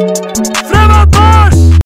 Thank you.